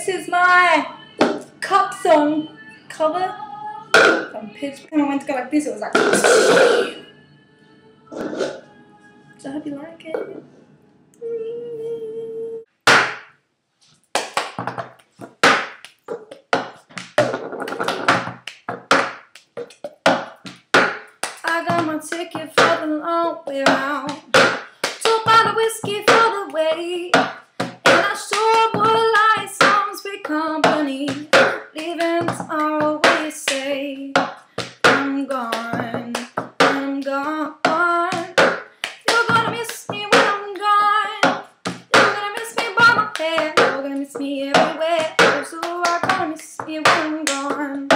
This is my cup song cover from Pitch. And I went to go like this, it was like. So I hope you like it. I got my ticket for the long way round. I always say I'm gone, I'm gone. You're gonna miss me when I'm gone. You're gonna miss me by my head. You're gonna miss me everywhere. So I'm gonna miss you when I'm gone.